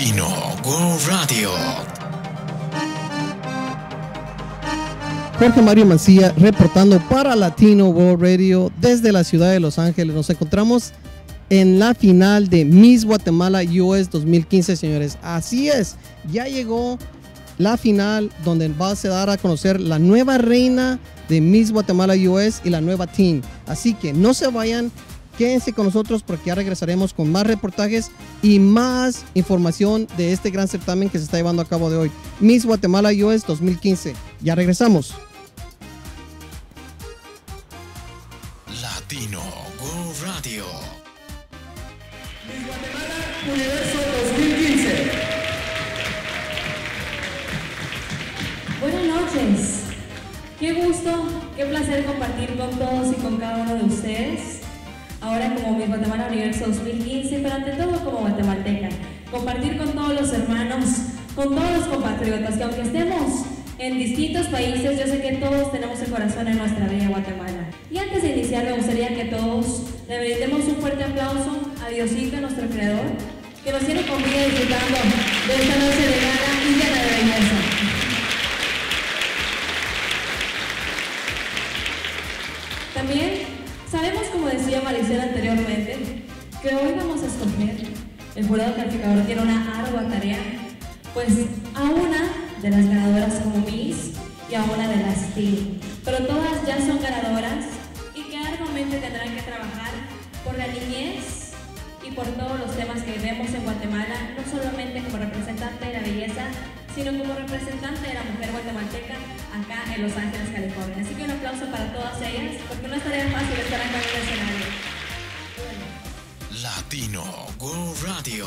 Latino World Radio. Jorge Mario Mancilla reportando para Latino World Radio desde la ciudad de Los Ángeles. Nos encontramos en la final de Miss Guatemala US 2015, señores. Así es, ya llegó la final donde va a dar a conocer la nueva reina de Miss Guatemala US y la nueva team. Así que no se vayan, quédense con nosotros porque ya regresaremos con más reportajes y más información de este gran certamen que se está llevando a cabo de hoy. Miss Guatemala US 2015. Ya regresamos. Latino World Radio. Universo 2015. Buenas noches. Qué gusto, qué placer compartir con todos y con cada uno de ustedes. Ahora como mi Guatemala Universo 2015, pero ante todo como guatemalteca. Compartir con todos los hermanos, con todos los compatriotas, que aunque estemos en distintos países, yo sé que todos tenemos el corazón en nuestra bella Guatemala. Y antes de iniciar, me gustaría que todos le brindemos un fuerte aplauso a Diosito, nuestro creador, que nos tiene con vida disfrutando de esta noche de gala y llena de belleza. El jurado calificador tiene una ardua tarea, pues a una de las ganadoras como Miss y a una de las Team. Pero todas ya son ganadoras y que arduamente tendrán que trabajar por la niñez y por todos los temas que vemos en Guatemala, no solamente como representante de la belleza, sino como representante de la mujer guatemalteca acá en Los Ángeles, California. Así que un aplauso para todas ellas, porque no es tarea fácil estar acá en el escenario. Latino World Radio.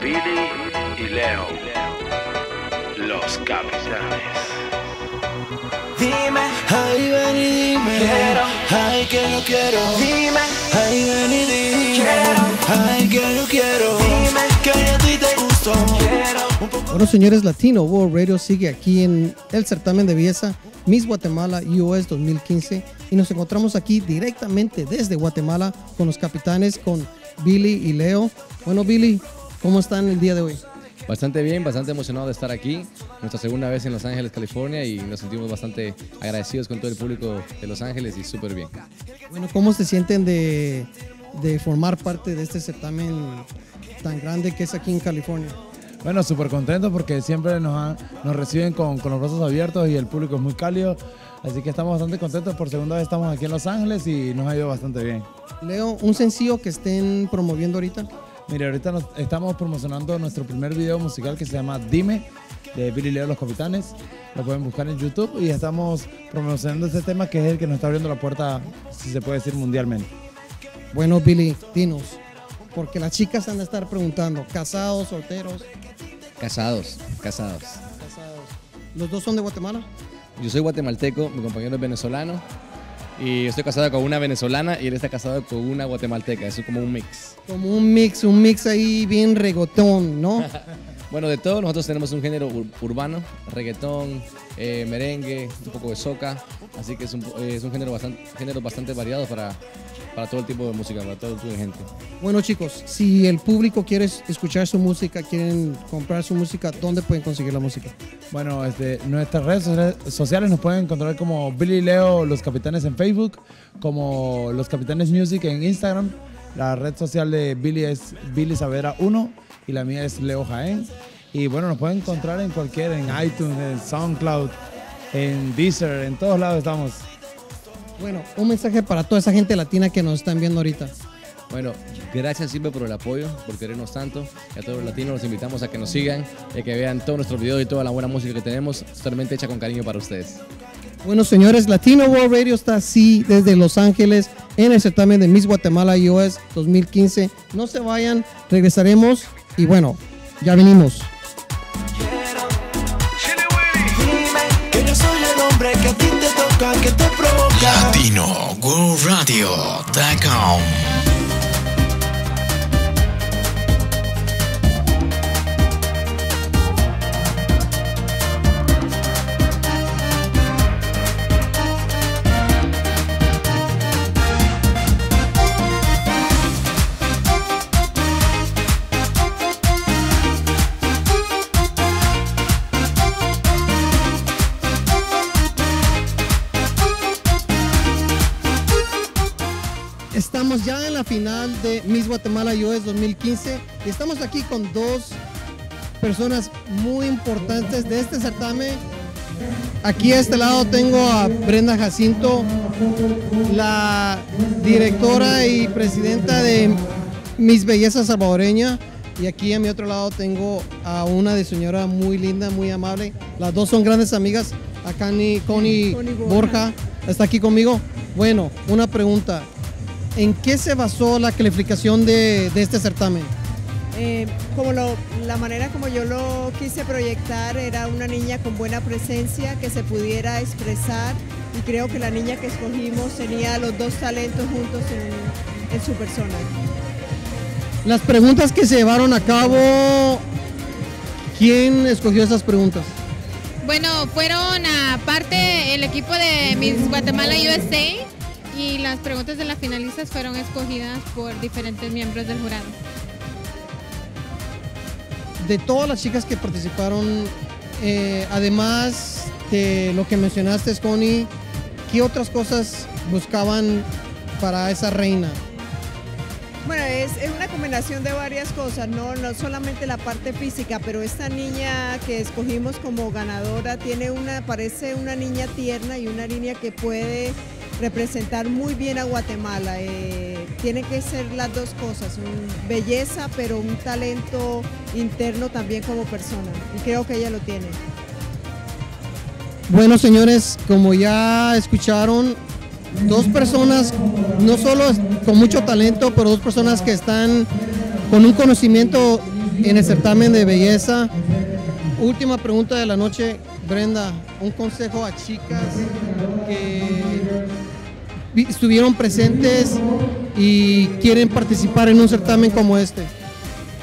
Billy y Leo, los capitanes. Dime, ay ven y dime, quiero, ay que no quiero, dime, ay ven y dime, quiero, ay que no quiero, dime. Que a ti te gustó, Bueno, señores, Latino World Radio sigue aquí en el certamen de belleza Miss Guatemala US 2015 y nos encontramos aquí directamente desde Guatemala con los capitanes, con Billy y Leo. Bueno, Billy, ¿cómo están el día de hoy? Bastante bien, bastante emocionado de estar aquí, nuestra segunda vez en Los Ángeles, California y nos sentimos bastante agradecidos con todo el público de Los Ángeles y súper bien. Bueno, ¿cómo se sienten de, de formar parte de este certamen tan grande que es aquí en California? Bueno, súper contento porque siempre nos, han- nos reciben con, con los brazos abiertos y el público es muy cálido. Así que estamos bastante contentos. Por segunda vez estamos aquí en Los Ángeles y nos ha ido bastante bien. Leo, un sencillo que estén promoviendo ahorita. Mire, ahorita nos- estamos promocionando nuestro primer video musical que se llama Dime, de Billy Leo Los Capitanes. Lo pueden buscar en YouTube y estamos promocionando este tema que es el que nos está abriendo la puerta, si se puede decir, mundialmente. Bueno, Billy, dinos, porque las chicas han de estar preguntando, casados, solteros, Casados, casados. casados. ¿Los dos son de Guatemala? Yo soy guatemalteco, mi compañero es venezolano y estoy casado con una venezolana y él está casado con una guatemalteca, eso es como un mix. Como un mix, un mix ahí bien regotón, ¿no? Bueno, de todo, nosotros tenemos un género ur- urbano, reggaetón, eh, merengue, un poco de soca, así que es un, eh, es un género bastante, género bastante variado para, para todo el tipo de música, para todo el tipo de gente. Bueno, chicos, si el público quiere escuchar su música, quieren comprar su música, ¿dónde pueden conseguir la música? Bueno, este, nuestras redes socia- sociales nos pueden encontrar como Billy Leo Los Capitanes en Facebook, como Los Capitanes Music en Instagram. La red social de Billy es Billy Savera 1 y la mía es Leo Jaén. Y bueno, nos pueden encontrar en cualquier, en iTunes, en SoundCloud, en Deezer, en todos lados estamos. Bueno, un mensaje para toda esa gente latina que nos están viendo ahorita. Bueno, gracias siempre por el apoyo, por querernos tanto. Y a todos los latinos los invitamos a que nos sigan y que vean todos nuestros videos y toda la buena música que tenemos, totalmente hecha con cariño para ustedes. Bueno, señores, Latino World Radio está así desde Los Ángeles en el certamen de Miss Guatemala US 2015. No se vayan, regresaremos y bueno, ya venimos. dime que yo soy el hombre que a ti te toca, que te provoca. Latino Final de Miss Guatemala US 2015 y estamos aquí con dos personas muy importantes de este certamen. Aquí a este lado tengo a Brenda Jacinto, la directora y presidenta de Miss Belleza Salvadoreña. Y aquí a mi otro lado tengo a una de señora muy linda, muy amable. Las dos son grandes amigas. Acá ni Connie Connie Borja. Borja. está aquí conmigo. Bueno, una pregunta. ¿En qué se basó la calificación de, de este certamen? Eh, como lo- la manera como yo lo quise proyectar era una niña con buena presencia que se pudiera expresar y creo que la niña que escogimos tenía los dos talentos juntos en, en su persona. Las preguntas que se llevaron a cabo, ¿quién escogió esas preguntas? Bueno, fueron aparte el equipo de Miss Guatemala USA y las preguntas de las finalistas fueron escogidas por diferentes miembros del jurado. De todas las chicas que participaron, eh, además de lo que mencionaste, Connie, ¿qué otras cosas buscaban para esa reina? Bueno, es, es una combinación de varias cosas, ¿no? no solamente la parte física, pero esta niña que escogimos como ganadora tiene una, parece una niña tierna y una niña que puede representar muy bien a Guatemala. Eh, tiene que ser las dos cosas, un- belleza, pero un talento interno también como persona. Y creo que ella lo tiene. Bueno, señores, como ya escucharon, dos personas, no solo con mucho talento, pero dos personas que están con un conocimiento en el certamen de belleza. Última pregunta de la noche, Brenda, un consejo a chicas estuvieron presentes y quieren participar en un certamen como este.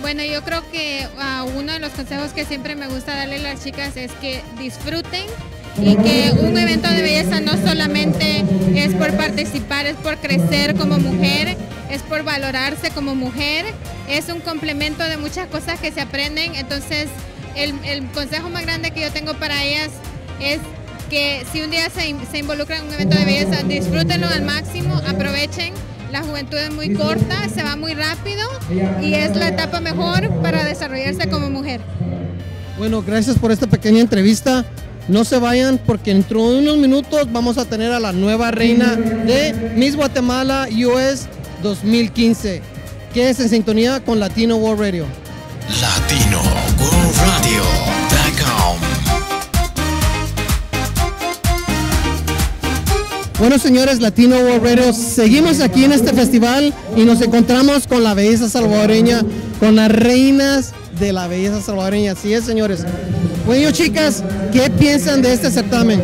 Bueno, yo creo que ah, uno de los consejos que siempre me gusta darle a las chicas es que disfruten y que un evento de belleza no solamente es por participar, es por crecer como mujer, es por valorarse como mujer, es un complemento de muchas cosas que se aprenden. Entonces, el, el consejo más grande que yo tengo para ellas es que si un día se, se involucran en un evento de belleza, disfrútenlo al máximo, aprovechen. La juventud es muy corta, se va muy rápido y es la etapa mejor para desarrollarse como mujer. Bueno, gracias por esta pequeña entrevista. No se vayan porque dentro de unos minutos vamos a tener a la nueva reina de Miss Guatemala US 2015. Quédese en sintonía con Latino World Radio. Latino Bueno, señores, Latino World Radio, seguimos aquí en este festival y nos encontramos con la belleza salvadoreña, con las reinas de la belleza salvadoreña. Así es, señores. Bueno, chicas, ¿qué piensan de este certamen?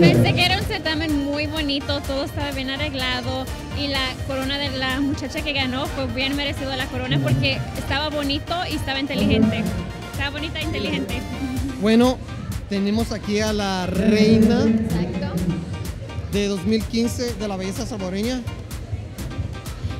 Pensé que era un certamen muy bonito, todo estaba bien arreglado y la corona de la muchacha que ganó fue bien merecido la corona porque estaba bonito y estaba inteligente. Estaba bonita e inteligente. Bueno, tenemos aquí a la reina de 2015 de la belleza salvadoreña.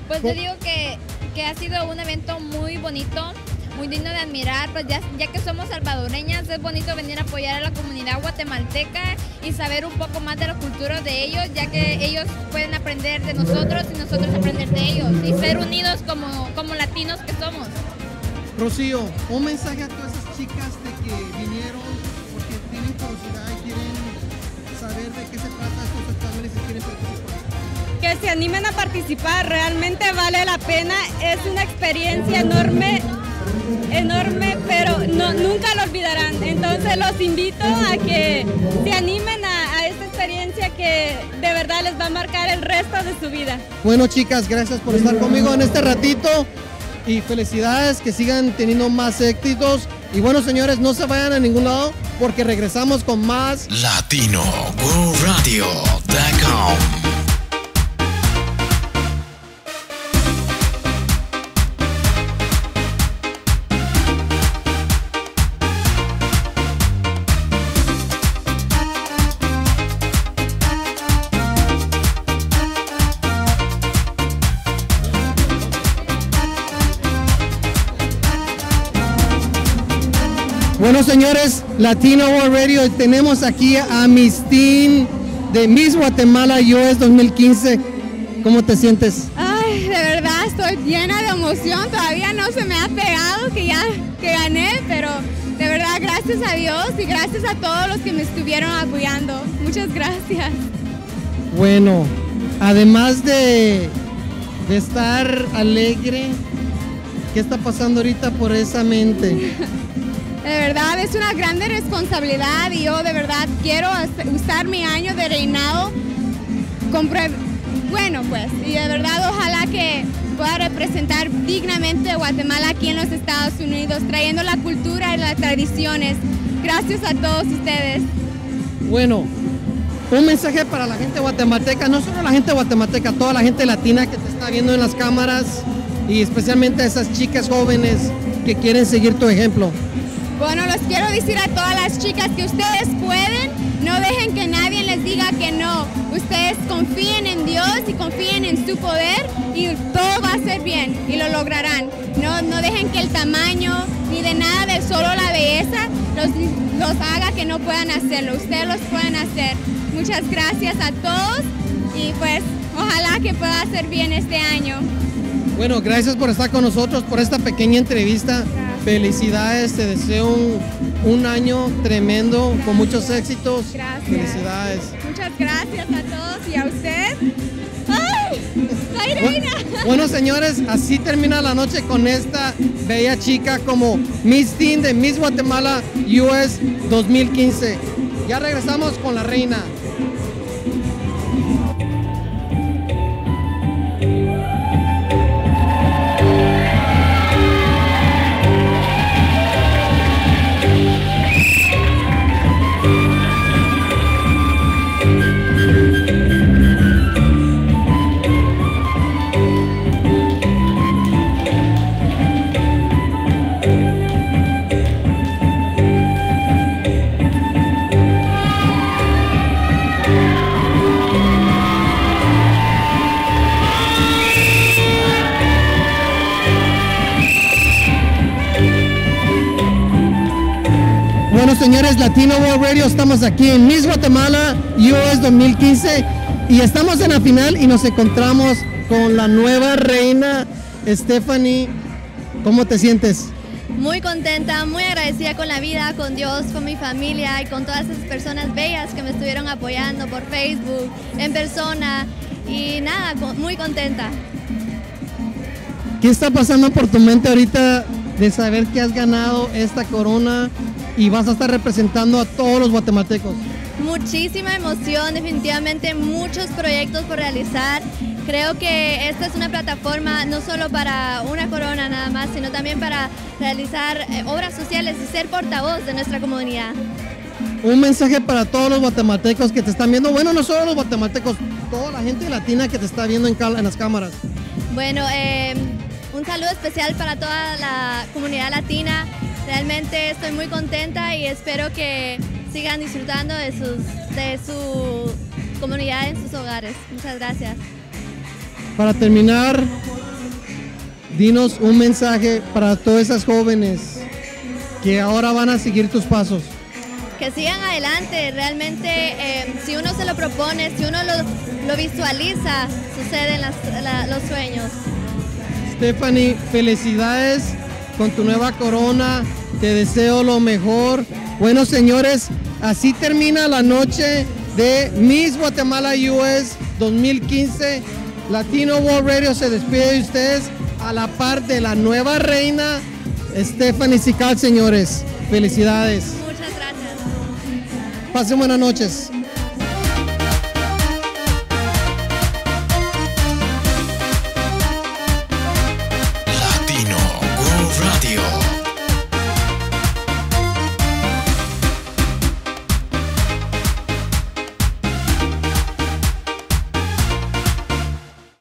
Pues yo digo que, que ha sido un evento muy bonito, muy digno de admirar, pues ya, ya que somos salvadoreñas es bonito venir a apoyar a la comunidad guatemalteca y saber un poco más de la cultura de ellos, ya que ellos pueden aprender de nosotros y nosotros aprender de ellos y ser unidos como, como latinos que somos. Rocío, un mensaje a todas esas chicas de que vinieron porque tienen curiosidad y quieren saber de qué se trata que se animen a participar, realmente vale la pena, es una experiencia enorme, enorme, pero no, nunca lo olvidarán. Entonces los invito a que se animen a, a esta experiencia que de verdad les va a marcar el resto de su vida. Bueno, chicas, gracias por estar conmigo en este ratito y felicidades, que sigan teniendo más éxitos. Y bueno, señores, no se vayan a ningún lado porque regresamos con más Latino World Radio.com. Bueno, señores, Latino World Radio, tenemos aquí a Miss Teen de Miss Guatemala US 2015. ¿Cómo te sientes? Ah, estoy llena de emoción, todavía no se me ha pegado que ya que gané, pero de verdad gracias a Dios y gracias a todos los que me estuvieron apoyando. Muchas gracias. Bueno, además de, de estar alegre, ¿qué está pasando ahorita por esa mente? De verdad es una grande responsabilidad y yo de verdad quiero usar mi año de reinado con bueno pues y de verdad ojalá que pueda representar dignamente a Guatemala aquí en los Estados Unidos trayendo la cultura y las tradiciones. Gracias a todos ustedes. Bueno, un mensaje para la gente guatemalteca, no solo la gente guatemalteca, toda la gente latina que te está viendo en las cámaras y especialmente a esas chicas jóvenes que quieren seguir tu ejemplo. Bueno, les quiero decir a todas las chicas que ustedes pueden, no dejen que nadie les diga que no. Ustedes confíen en Dios y confíen en su poder y todo va a ser bien y lo lograrán. No, no dejen que el tamaño ni de nada de solo la belleza los, los haga que no puedan hacerlo. Ustedes los pueden hacer. Muchas gracias a todos y pues ojalá que pueda ser bien este año. Bueno, gracias por estar con nosotros, por esta pequeña entrevista. Felicidades, te deseo un, un año tremendo, con muchos éxitos. Gracias. Felicidades. Muchas gracias a todos y a usted. ¡Ay! ¡Soy reina! Bueno, señores, así termina la noche con esta bella chica como Miss Teen de Miss Guatemala US 2015. Ya regresamos con la reina. Señores, Latino World Radio, estamos aquí en Miss Guatemala US 2015 y estamos en la final y nos encontramos con la nueva reina Stephanie. ¿Cómo te sientes? Muy contenta, muy agradecida con la vida, con Dios, con mi familia y con todas esas personas bellas que me estuvieron apoyando por Facebook, en persona y nada, muy contenta. ¿Qué está pasando por tu mente ahorita de saber que has ganado esta corona y vas a estar representando a todos los guatemaltecos? Muchísima emoción, definitivamente muchos proyectos por realizar. Creo que esta es una plataforma no solo para una corona nada más, sino también para realizar eh, obras sociales y ser portavoz de nuestra comunidad. Un mensaje para todos los guatemaltecos que te están viendo, bueno, no solo los guatemaltecos, toda la gente latina que te está viendo en, las cámaras. Bueno, eh, un saludo especial para toda la comunidad latina. Realmente estoy muy contenta y espero que sigan disfrutando de, sus, de su comunidad en sus hogares. Muchas gracias. Para terminar, dinos un mensaje para todas esas jóvenes que ahora van a seguir tus pasos. Que sigan adelante, realmente eh, si uno se lo propone, si uno lo, lo visualiza, suceden las- la- los sueños. Stephanie, felicidades con tu nueva corona. Te deseo lo mejor. Bueno, señores, así termina la noche de Miss Guatemala US 2015. Latino World Radio se despide de ustedes a la par de la nueva reina Stephanie Sical, señores. Felicidades. Muchas gracias. Pasen buenas noches.